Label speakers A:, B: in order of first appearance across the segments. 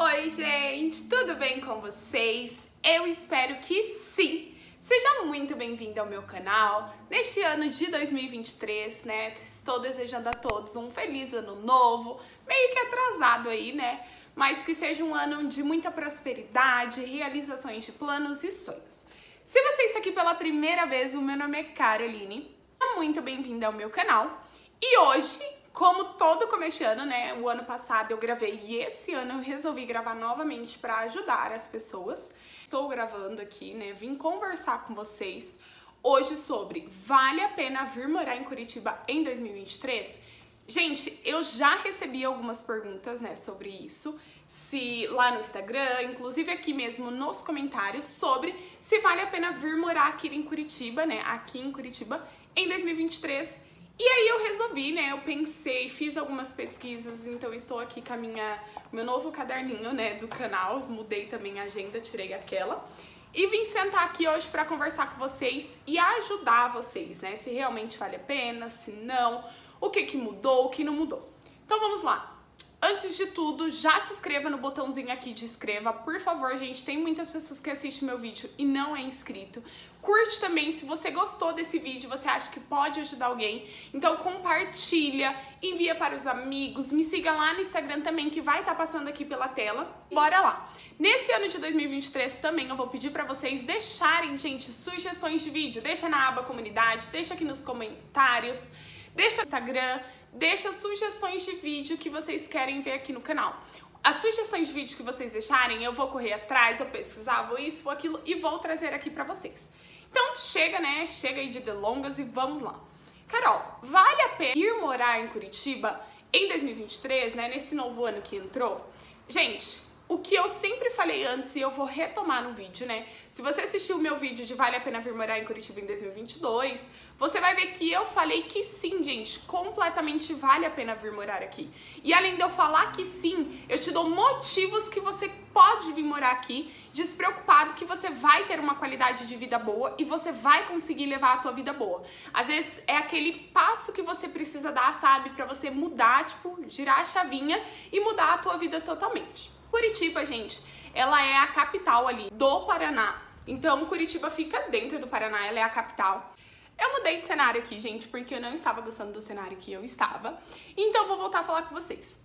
A: Oi, gente, tudo bem com vocês? Eu espero que sim! Seja muito bem-vindo ao meu canal neste ano de 2023, né? Estou desejando a todos um feliz ano novo, meio que atrasado aí, né? Mas que seja um ano de muita prosperidade, realizações de planos e sonhos. Se você está aqui pela primeira vez, o meu nome é Caroline, muito bem-vinda ao meu canal. E hoje como todo começo ano, né? O ano passado eu gravei e esse ano eu resolvi gravar novamente para ajudar as pessoas. Estou gravando aqui, né? Vim conversar com vocês hoje sobre vale a pena vir morar em Curitiba em 2023? Gente, eu já recebi algumas perguntas, né, sobre isso. Se lá no Instagram, inclusive aqui mesmo nos comentários, sobre se vale a pena vir morar aqui em Curitiba, né, aqui em Curitiba em 2023 e aí eu resolvi, né? Eu pensei, fiz algumas pesquisas, então estou aqui com a minha, meu novo caderninho, né, do canal. Mudei também a agenda, tirei aquela. E vim sentar aqui hoje para conversar com vocês e ajudar vocês, né? Se realmente vale a pena, se não, o que que mudou, o que não mudou. Então vamos lá. Antes de tudo, já se inscreva no botãozinho aqui de inscreva, por favor, gente. Tem muitas pessoas que assistem meu vídeo e não é inscrito. Curte também, se você gostou desse vídeo, você acha que pode ajudar alguém, então compartilha, envia para os amigos, me siga lá no Instagram também, que vai estar tá passando aqui pela tela. Bora lá! Nesse ano de 2023 também eu vou pedir para vocês deixarem, gente, sugestões de vídeo. Deixa na aba comunidade, deixa aqui nos comentários, deixa no Instagram, deixa sugestões de vídeo que vocês querem ver aqui no canal. As sugestões de vídeo que vocês deixarem, eu vou correr atrás, eu pesquisar, vou isso, vou aquilo e vou trazer aqui pra vocês. Então chega, né? Chega aí de delongas e vamos lá. Carol, vale a pena ir morar em Curitiba em 2023, né? Nesse novo ano que entrou? Gente, o que eu sempre falei antes e eu vou retomar no vídeo, né? Se você assistiu o meu vídeo de Vale a Pena Vir Morar em Curitiba em 2022, você vai ver que eu falei que sim, gente, completamente vale a pena vir morar aqui. E além de eu falar que sim, eu te dou motivos que você pode vir morar aqui, despreocupado que você vai ter uma qualidade de vida boa e você vai conseguir levar a tua vida boa. Às vezes é aquele passo que você precisa dar, sabe, para você mudar, tipo, girar a chavinha e mudar a tua vida totalmente. Curitiba, gente, ela é a capital ali do Paraná. Então, Curitiba fica dentro do Paraná, ela é a capital. Eu mudei de cenário aqui, gente, porque eu não estava gostando do cenário que eu estava. Então, vou voltar a falar com vocês.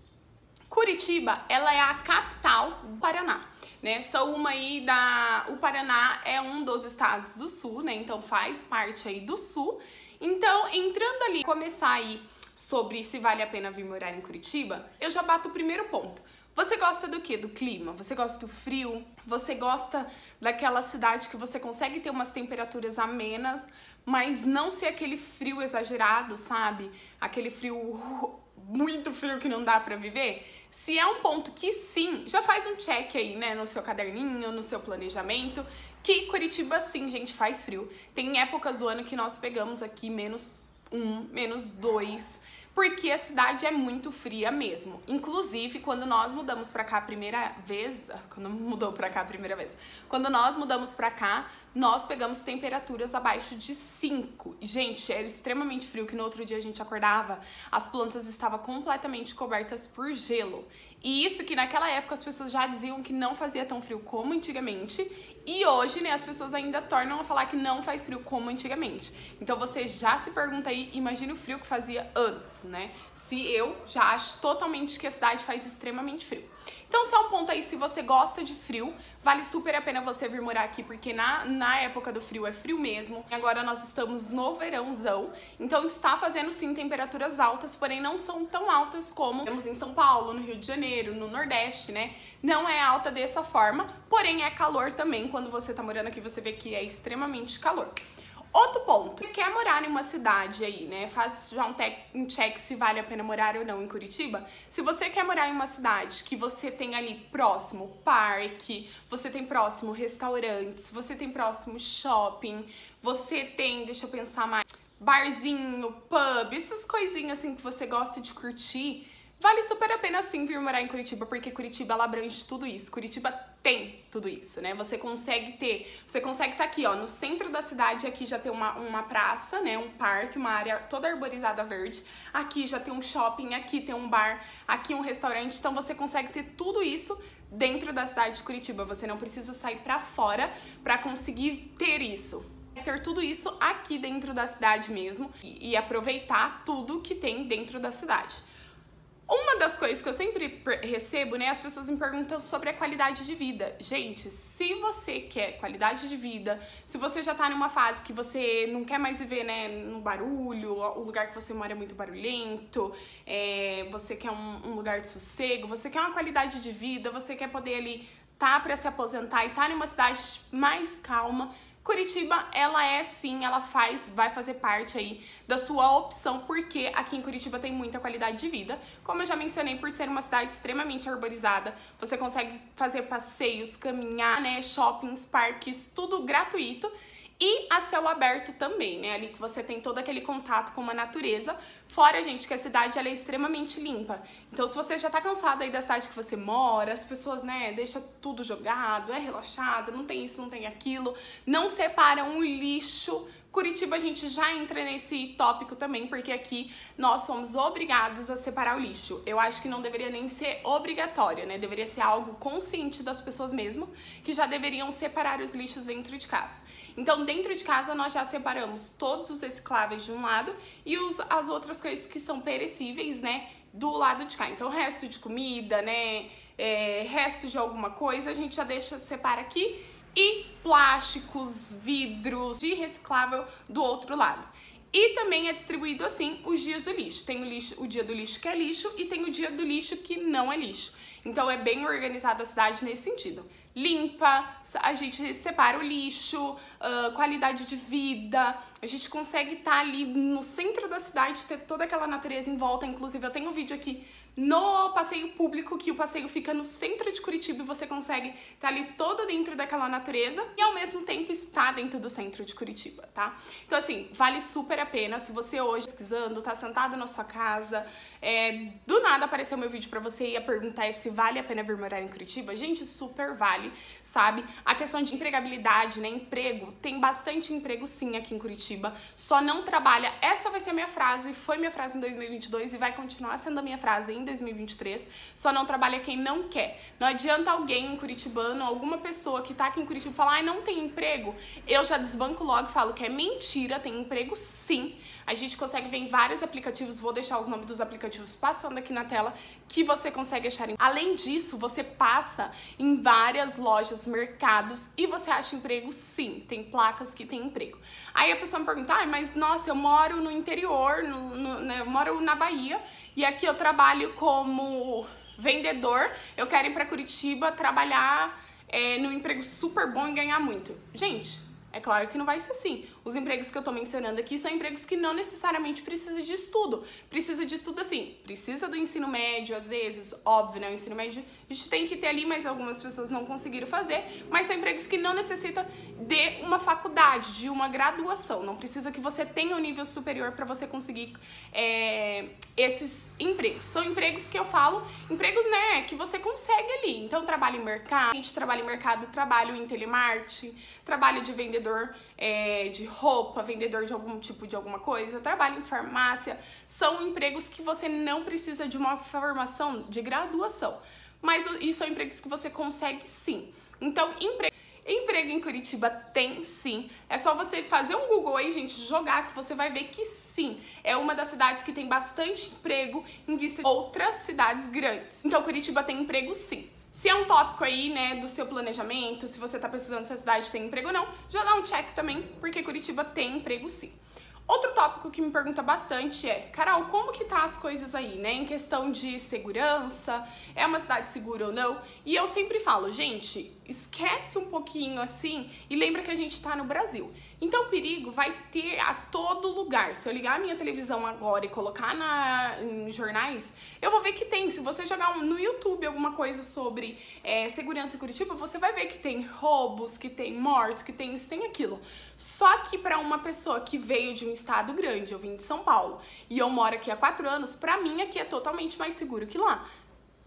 A: Curitiba, ela é a capital do Paraná, né? São uma aí da... O Paraná é um dos estados do sul, né? Então, faz parte aí do sul. Então, entrando ali, começar aí sobre se vale a pena vir morar em Curitiba, eu já bato o primeiro ponto. Você gosta do que? Do clima? Você gosta do frio? Você gosta daquela cidade que você consegue ter umas temperaturas amenas, mas não ser aquele frio exagerado, sabe? Aquele frio muito frio que não dá para viver? Se é um ponto que sim, já faz um check aí, né, no seu caderninho, no seu planejamento, que Curitiba sim, gente, faz frio. Tem épocas do ano que nós pegamos aqui menos um, menos dois, porque a cidade é muito fria mesmo. Inclusive, quando nós mudamos para cá a primeira vez, quando mudou para cá a primeira vez, quando nós mudamos para cá, nós pegamos temperaturas abaixo de 5. Gente, era extremamente frio que no outro dia a gente acordava, as plantas estavam completamente cobertas por gelo. E isso que naquela época as pessoas já diziam que não fazia tão frio como antigamente, e hoje, né, as pessoas ainda tornam a falar que não faz frio como antigamente. Então você já se pergunta aí, imagina o frio que fazia antes, né? Se eu já acho totalmente que a cidade faz extremamente frio. Então, se é um ponto aí, se você gosta de frio, vale super a pena você vir morar aqui, porque na, na época do frio é frio mesmo. Agora nós estamos no verãozão, então está fazendo sim temperaturas altas, porém não são tão altas como temos em São Paulo, no Rio de Janeiro, no Nordeste, né? Não é alta dessa forma, porém é calor também. Quando você tá morando aqui, você vê que é extremamente calor. Outro ponto, quer morar em uma cidade aí, né? Faz já um, um check se vale a pena morar ou não em Curitiba. Se você quer morar em uma cidade que você tem ali próximo parque, você tem próximo restaurantes, você tem próximo shopping, você tem, deixa eu pensar mais, barzinho, pub, essas coisinhas assim que você gosta de curtir, Vale super a pena sim vir morar em Curitiba, porque Curitiba ela abrange tudo isso. Curitiba tem tudo isso, né? Você consegue ter, você consegue estar tá aqui, ó, no centro da cidade, aqui já tem uma, uma praça, né? Um parque, uma área toda arborizada verde. Aqui já tem um shopping, aqui tem um bar, aqui um restaurante. Então você consegue ter tudo isso dentro da cidade de Curitiba. Você não precisa sair para fora para conseguir ter isso ter tudo isso aqui dentro da cidade mesmo e, e aproveitar tudo que tem dentro da cidade. Uma das coisas que eu sempre recebo, né, as pessoas me perguntam sobre a qualidade de vida. Gente, se você quer qualidade de vida, se você já tá numa fase que você não quer mais viver, né, no barulho, o lugar que você mora é muito barulhento, é, você quer um, um, lugar de sossego, você quer uma qualidade de vida, você quer poder ali tá para se aposentar e tá numa cidade mais calma, Curitiba, ela é sim, ela faz, vai fazer parte aí da sua opção, porque aqui em Curitiba tem muita qualidade de vida. Como eu já mencionei, por ser uma cidade extremamente arborizada, você consegue fazer passeios, caminhar, né, shoppings, parques, tudo gratuito e a céu aberto também, né? Ali que você tem todo aquele contato com a natureza. Fora, gente, que a cidade ela é extremamente limpa. Então, se você já tá cansado aí da cidade que você mora, as pessoas, né, deixa tudo jogado, é relaxada, não tem isso, não tem aquilo, não separam o lixo Curitiba a gente já entra nesse tópico também, porque aqui nós somos obrigados a separar o lixo. Eu acho que não deveria nem ser obrigatório, né? Deveria ser algo consciente das pessoas mesmo, que já deveriam separar os lixos dentro de casa. Então, dentro de casa nós já separamos todos os recicláveis de um lado e os, as outras coisas que são perecíveis, né, do lado de cá. Então, resto de comida, né, é, resto de alguma coisa, a gente já deixa, separa aqui e plásticos, vidros de reciclável do outro lado. E também é distribuído assim os dias do lixo. Tem o, lixo, o dia do lixo que é lixo e tem o dia do lixo que não é lixo. Então é bem organizada a cidade nesse sentido. Limpa, a gente separa o lixo, uh, qualidade de vida, a gente consegue estar tá ali no centro da cidade, ter toda aquela natureza em volta. Inclusive, eu tenho um vídeo aqui no passeio público, que o passeio fica no centro de Curitiba e você consegue estar tá ali toda dentro daquela natureza e ao mesmo tempo estar dentro do centro de Curitiba, tá? Então, assim, vale super a pena. Se você hoje pesquisando, tá sentado na sua casa, é, do nada apareceu meu vídeo para você e ia perguntar se vale a pena vir morar em Curitiba, gente, super vale, sabe? A questão de empregabilidade, né? Emprego, tem bastante emprego sim aqui em Curitiba, só não trabalha. Essa vai ser a minha frase, foi minha frase em 2022 e vai continuar sendo a minha frase em 2023. Só não trabalha quem não quer. Não adianta alguém, um curitibano, alguma pessoa que tá aqui em Curitiba falar, ai, não tem emprego. Eu já desbanco logo e falo que é mentira, tem emprego sim. A gente consegue ver em vários aplicativos, vou deixar os nomes dos aplicativos passando aqui na tela, que você consegue achar. Além disso, você passa em várias lojas, mercados e você acha emprego sim. Tem placas que tem emprego. Aí a pessoa me pergunta, ah, mas nossa, eu moro no interior, no, no, né, eu moro na Bahia e aqui eu trabalho como vendedor, eu quero ir para Curitiba trabalhar é, num emprego super bom e ganhar muito. Gente, é claro que não vai ser assim. Os empregos que eu tô mencionando aqui são empregos que não necessariamente precisa de estudo. Precisa de estudo assim, precisa do ensino médio, às vezes, óbvio, né? O ensino médio a gente tem que ter ali, mas algumas pessoas não conseguiram fazer. Mas são empregos que não necessitam de uma faculdade, de uma graduação. Não precisa que você tenha um nível superior para você conseguir é, esses empregos. São empregos que eu falo, empregos, né, que você consegue ali. Então, trabalho em mercado, a gente trabalha em mercado, trabalho em telemarketing, trabalho de vendedor é, de roupa, vendedor de algum tipo de alguma coisa, trabalho em farmácia. São empregos que você não precisa de uma formação de graduação. Mas e são empregos que você consegue sim. Então, emprego Emprego em Curitiba tem sim. É só você fazer um Google aí, gente, jogar que você vai ver que sim. É uma das cidades que tem bastante emprego em vista de outras cidades grandes. Então Curitiba tem emprego sim. Se é um tópico aí, né, do seu planejamento, se você tá precisando se a cidade tem emprego ou não, já dá um check também, porque Curitiba tem emprego sim. Outro tópico que me pergunta bastante é, Carol, como que tá as coisas aí, né? Em questão de segurança, é uma cidade segura ou não? E eu sempre falo, gente, esquece um pouquinho assim e lembra que a gente tá no Brasil. Então o perigo vai ter a todo lugar. Se eu ligar a minha televisão agora e colocar na, em jornais, eu vou ver que tem. Se você jogar no YouTube alguma coisa sobre é, segurança em Curitiba, você vai ver que tem roubos, que tem mortes, que tem isso, tem aquilo. Só que para uma pessoa que veio de um estado grande, eu vim de São Paulo, e eu moro aqui há quatro anos, para mim aqui é totalmente mais seguro que lá.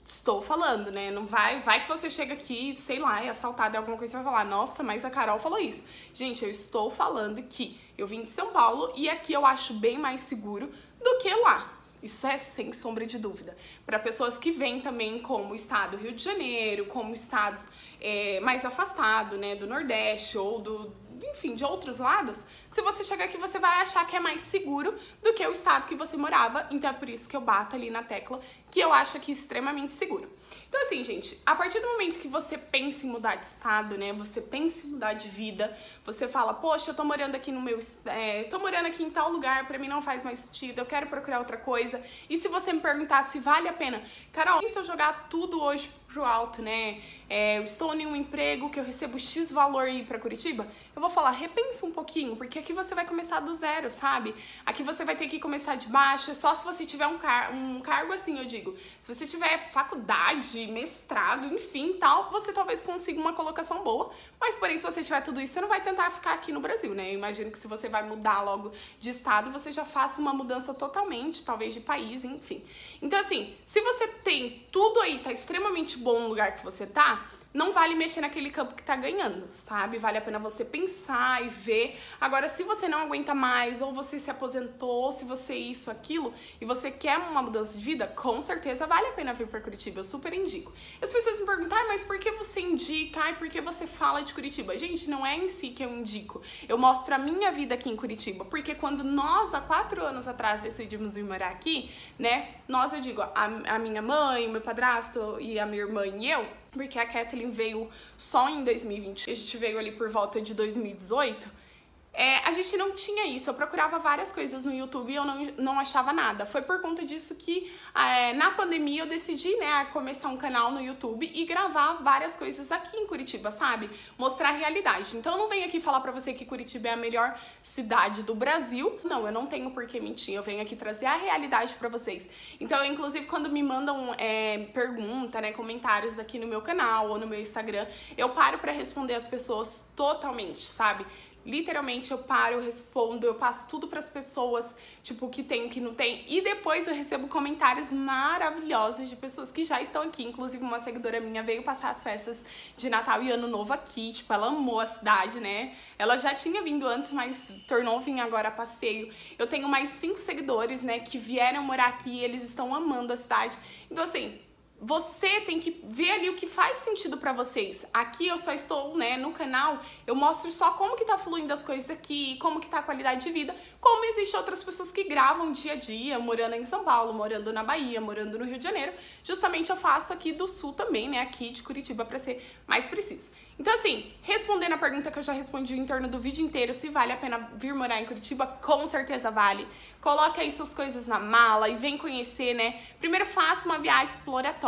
A: Estou falando, né? Não vai, vai que você chega aqui, sei lá, é assaltado alguma coisa, você vai falar, nossa, mas a Carol falou isso. Gente, eu estou falando que eu vim de São Paulo e aqui eu acho bem mais seguro do que lá. Isso é sem sombra de dúvida. Para pessoas que vêm também como o estado Rio de Janeiro, como estados é, mais afastados, né, do Nordeste ou do, enfim, de outros lados, se você chegar aqui, você vai achar que é mais seguro do que o estado que você morava. Então é por isso que eu bato ali na tecla que eu acho aqui extremamente seguro. Então, assim, gente, a partir do momento que você pensa em mudar de estado, né? Você pensa em mudar de vida, você fala, poxa, eu tô morando aqui no meu. É, tô morando aqui em tal lugar, pra mim não faz mais sentido, eu quero procurar outra coisa. E se você me perguntar se vale a pena, Carol, se eu jogar tudo hoje pro alto, né? É, eu estou em um emprego que eu recebo X valor ir para Curitiba, eu vou falar, repensa um pouquinho, porque aqui você vai começar do zero, sabe? Aqui você vai ter que começar de baixo, só se você tiver um, car um cargo assim, eu digo. Se você tiver faculdade, mestrado, enfim, tal, você talvez consiga uma colocação boa, mas porém, se você tiver tudo isso, você não vai tentar ficar aqui no Brasil, né? Eu imagino que se você vai mudar logo de estado, você já faça uma mudança totalmente, talvez de país, enfim. Então, assim, se você tem tudo aí, tá extremamente bom no lugar que você tá, pensar não vale mexer naquele campo que tá ganhando, sabe? Vale a pena você pensar e ver. Agora, se você não aguenta mais, ou você se aposentou, se você isso, aquilo, e você quer uma mudança de vida, com certeza vale a pena vir para Curitiba. Eu super indico. As pessoas me perguntam, ah, mas por que você indica? Ai, por que você fala de Curitiba? Gente, não é em si que eu indico. Eu mostro a minha vida aqui em Curitiba. Porque quando nós, há quatro anos atrás, decidimos vir morar aqui, né? Nós, eu digo, a, a minha mãe, o meu padrasto e a minha irmã e eu, porque a Kathleen veio só em 2020, a gente veio ali por volta de 2018 é, a gente não tinha isso. Eu procurava várias coisas no YouTube e eu não, não achava nada. Foi por conta disso que é, na pandemia eu decidi, né, começar um canal no YouTube e gravar várias coisas aqui em Curitiba, sabe? Mostrar a realidade. Então eu não venho aqui falar pra você que Curitiba é a melhor cidade do Brasil. Não, eu não tenho por que mentir. Eu venho aqui trazer a realidade pra vocês. Então, inclusive, quando me mandam é, pergunta, né, comentários aqui no meu canal ou no meu Instagram, eu paro para responder as pessoas totalmente, sabe? Literalmente eu paro, eu respondo, eu passo tudo para as pessoas, tipo, que tem, que não tem. E depois eu recebo comentários maravilhosos de pessoas que já estão aqui. Inclusive, uma seguidora minha veio passar as festas de Natal e Ano Novo aqui. Tipo, ela amou a cidade, né? Ela já tinha vindo antes, mas tornou vir agora a passeio. Eu tenho mais cinco seguidores, né, que vieram morar aqui e eles estão amando a cidade. Então, assim, você tem que ver ali o que faz sentido para vocês. Aqui eu só estou, né, no canal, eu mostro só como que tá fluindo as coisas aqui, como que tá a qualidade de vida, como existem outras pessoas que gravam dia a dia, morando em São Paulo, morando na Bahia, morando no Rio de Janeiro. Justamente eu faço aqui do Sul também, né, aqui de Curitiba para ser mais preciso. Então assim, respondendo a pergunta que eu já respondi em torno do vídeo inteiro, se vale a pena vir morar em Curitiba, com certeza vale. Coloque aí suas coisas na mala e vem conhecer, né? Primeiro faça uma viagem exploratória.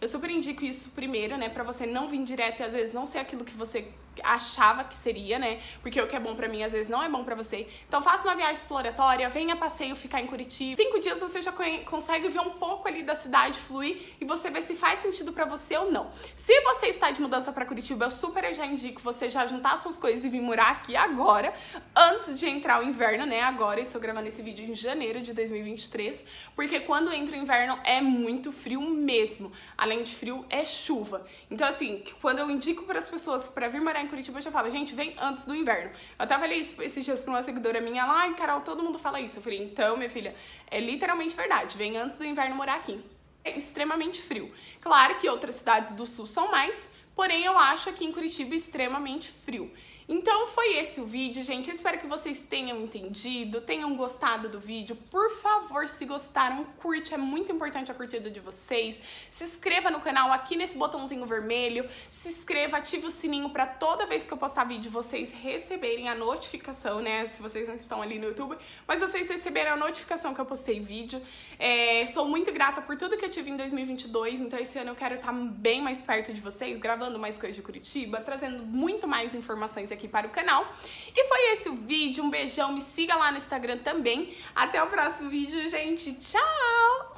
A: Eu super indico isso primeiro, né? Pra você não vir direto e às vezes não ser aquilo que você achava que seria, né? Porque o que é bom para mim às vezes não é bom para você. Então faça uma viagem exploratória, venha passeio ficar em Curitiba. Cinco dias você já consegue ver um pouco ali da cidade fluir e você vê se faz sentido para você ou não. Se você está de mudança para Curitiba, eu super já indico você já juntar suas coisas e vir morar aqui agora, antes de entrar o inverno, né? Agora estou gravando esse vídeo em janeiro de 2023, porque quando entra o inverno é muito frio mesmo. Além de frio, é chuva. Então assim, quando eu indico para as pessoas para vir morar em Curitiba, eu já falo, gente, vem antes do inverno. Eu até falei isso esses dias pra uma seguidora minha lá, ai, Carol, todo mundo fala isso. Eu falei, então, minha filha, é literalmente verdade, vem antes do inverno morar aqui. É extremamente frio. Claro que outras cidades do sul são mais, porém eu acho aqui em Curitiba extremamente frio. Então foi esse o vídeo, gente. Espero que vocês tenham entendido, tenham gostado do vídeo. Por favor, se gostaram, curte, é muito importante a curtida de vocês. Se inscreva no canal aqui nesse botãozinho vermelho. Se inscreva, ative o sininho para toda vez que eu postar vídeo vocês receberem a notificação, né? Se vocês não estão ali no YouTube, mas vocês receberem a notificação que eu postei vídeo. É, sou muito grata por tudo que eu tive em 2022, então esse ano eu quero estar bem mais perto de vocês, gravando mais coisas de Curitiba, trazendo muito mais informações aqui para o canal. E foi esse o vídeo, um beijão, me siga lá no Instagram também. Até o próximo vídeo, gente. Tchau!